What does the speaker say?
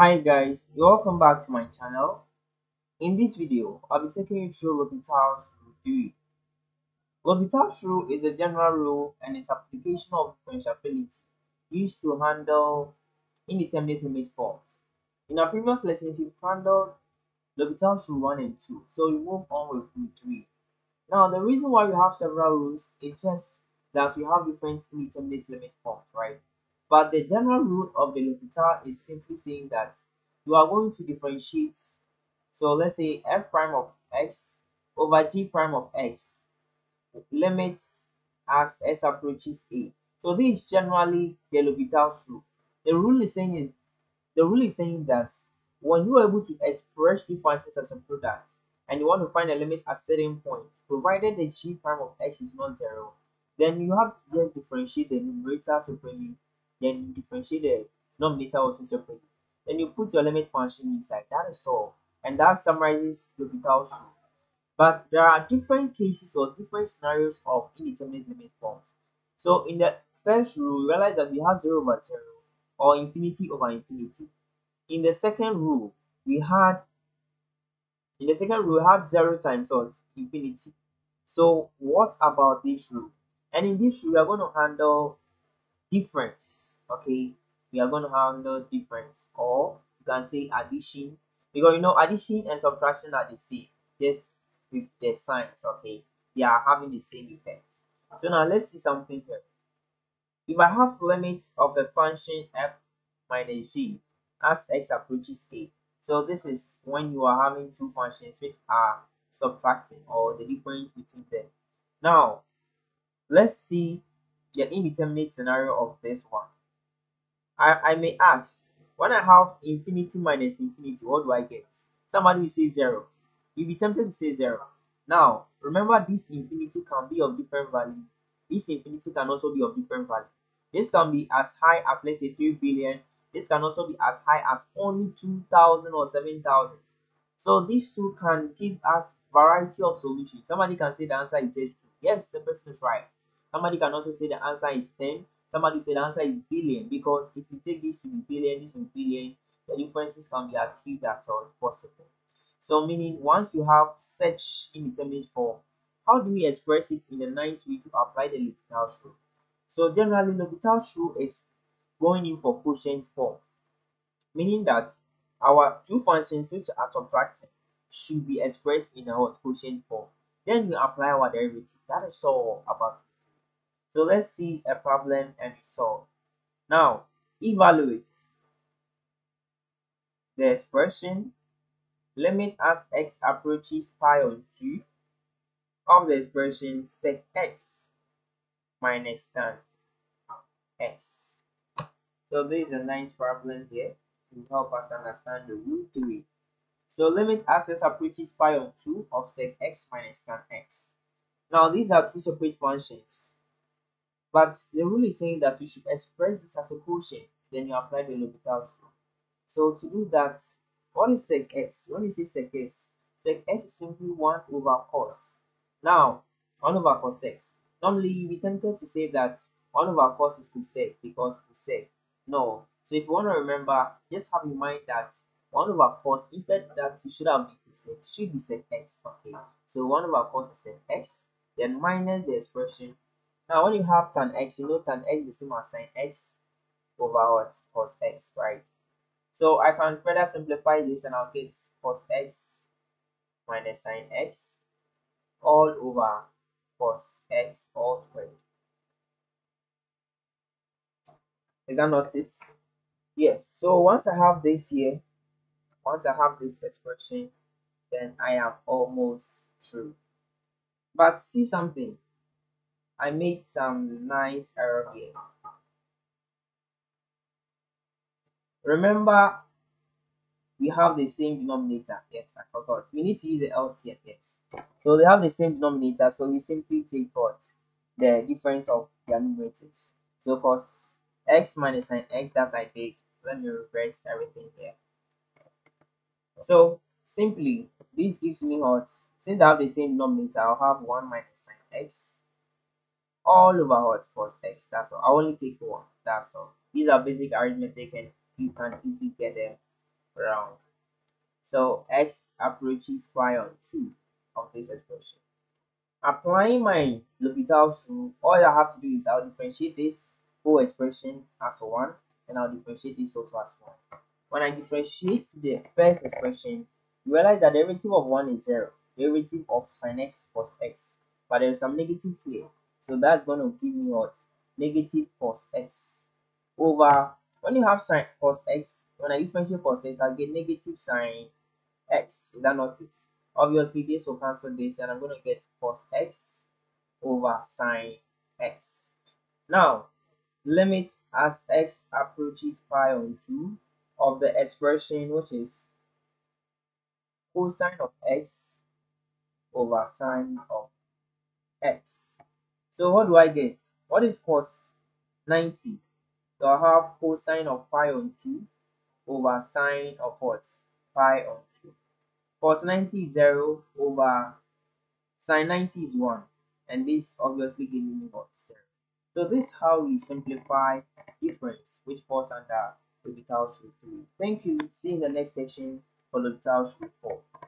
Hi guys, welcome back to my channel. In this video, I'll be taking you through L'Hopital's rule theory. L'Hopital's rule is a general rule and its application of differentiability used to handle indeterminate limit forms. In our previous lessons, we've handled L'Hopital's rule 1 and 2, so we move on with rule 3. Now, the reason why we have several rules is just that we have different indeterminate limit forms, right? But the general rule of the L'Hopital is simply saying that you are going to differentiate. So let's say f prime of x over g prime of x limits as s approaches a. So this is generally the L'Hopital's rule. The rule is saying is the rule is saying that when you are able to express two functions as a product and you want to find a limit at certain points, provided the g prime of x is not zero, then you have to just differentiate the numerator separately then you differentiate the denominator also separately. Then you put your limit function inside. That is all. And that summarizes the L'Hopital's rule. But there are different cases or different scenarios of indeterminate limit forms. So in the first rule, we realize that we have 0 over 0 or infinity over infinity. In the second rule, we had in the second rule, we had 0 times or infinity. So what about this rule? And in this rule, we are going to handle difference okay? We are going to handle difference or you can say addition. Because you know addition and subtraction are the same just with the signs okay? They are having the same effect. So now let's see something here. If i have limits of a function f minus g as x approaches a so this is when you are having two functions which are subtracting or the difference between them. Now let's see the indeterminate scenario of this one. I, I may ask, when I have infinity minus infinity, what do I get? Somebody will say 0. You'll be tempted to say 0. Now, remember this infinity can be of different value. This infinity can also be of different value. This can be as high as, let's say, 3 billion. This can also be as high as only 2,000 or 7,000. So these two can give us variety of solutions. Somebody can say the answer is just 2. Yes, the person is right. Somebody can also say the answer is 10. Somebody say the answer is billion because if you take this to be billion, this to be billion, the differences can be as huge as possible. So meaning once you have such indeterminate form, how do we express it in the nice way to apply the L'Hopital's rule? So generally L'Hopital's rule is going in for quotient form, meaning that our two functions which are subtracting should be expressed in our quotient form. Then we apply our derivative. That is all about so let's see a problem and solve. Now, evaluate the expression limit as x approaches pi on 2 of the expression sec x minus tan x. So this is a nice problem here to help us understand the rule theory. So limit as x approaches pi on 2 of sec x minus tan x. Now these are two separate functions but the rule is saying that you should express this as a quotient, then you apply the L'Hopital's rule. So to do that, what is sec x? When you say sec x, sec x is simply 1 over cos. Now, 1 over cos x. Normally, you'll be tempted to say that 1 over cos is cosec because cosec. No. So if you want to remember, just have in mind that 1 over cos, instead that it should have been cosec, should be sec x. Okay. So 1 over cos is sec x, then minus the expression now, when you have tan x, you know tan x is the same as sin x over what? Cos x, right? So I can further simplify this and I'll get cos x minus sin x all over cos x all squared. Is that not it? Yes. So once I have this here, once I have this expression, then I am almost through. But see something. I made some nice error here. Remember, we have the same denominator. Yes, I forgot. We need to use the LCM. Yes. So they have the same denominator. So we simply take out the difference of their numerators. So cos x minus sin x, that's I take, Let me reverse everything here. So simply, this gives me what? Since I have the same denominator, I'll have 1 minus sin x all over what plus x. That's all. I only take one. That's all. These are basic arithmetic and you can easily get them wrong. So x approaches pi on 2 of this expression. Applying my L'Hopital's rule, all I have to do is I'll differentiate this whole expression as 1 and I'll differentiate this also as 1. When I differentiate the first expression, you realize that derivative of 1 is 0. Derivative of sine x is cos x. But there is some negative here. So that's going to give me what? Negative cos x over, when you have sine cos x, when I differentiate cos x, I get negative sine x. Is that not it? Obviously, this will cancel this and I'm going to get cos x over sine x. Now, limits as x approaches pi on 2 of the expression which is cosine of x over sine of x. So what do I get? What is cos 90? So I have cosine of pi on 2 over sine of what? Pi on 2. Cos 90 is 0 over sine 90 is 1. And this obviously gives me what? 0. So this is how we simplify difference which falls under L'Hopital's rule 3. Thank you. See you in the next section for L'Hopital's rule 4.